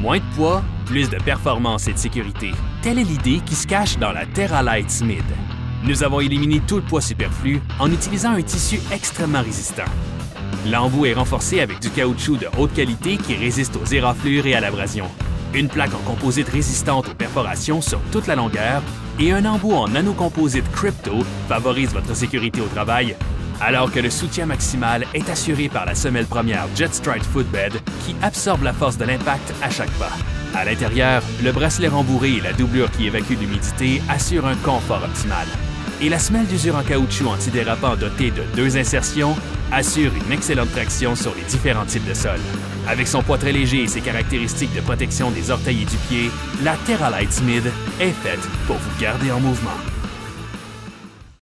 Moins de poids, plus de performance et de sécurité. Telle est l'idée qui se cache dans la TerraLite Smith. Nous avons éliminé tout le poids superflu en utilisant un tissu extrêmement résistant. L'embout est renforcé avec du caoutchouc de haute qualité qui résiste aux éraflures et à l'abrasion. Une plaque en composite résistante aux perforations sur toute la longueur et un embout en nanocomposite Crypto favorise votre sécurité au travail, alors que le soutien maximal est assuré par la semelle première Jetstride Footbed qui absorbe la force de l'impact à chaque pas. À l'intérieur, le bracelet rembourré et la doublure qui évacue l'humidité assurent un confort optimal. Et la semelle d'usure en caoutchouc antidérapant dotée de deux insertions assure une excellente traction sur les différents types de sols. Avec son poids très léger et ses caractéristiques de protection des orteils et du pied, la TerraLite Smith est faite pour vous garder en mouvement.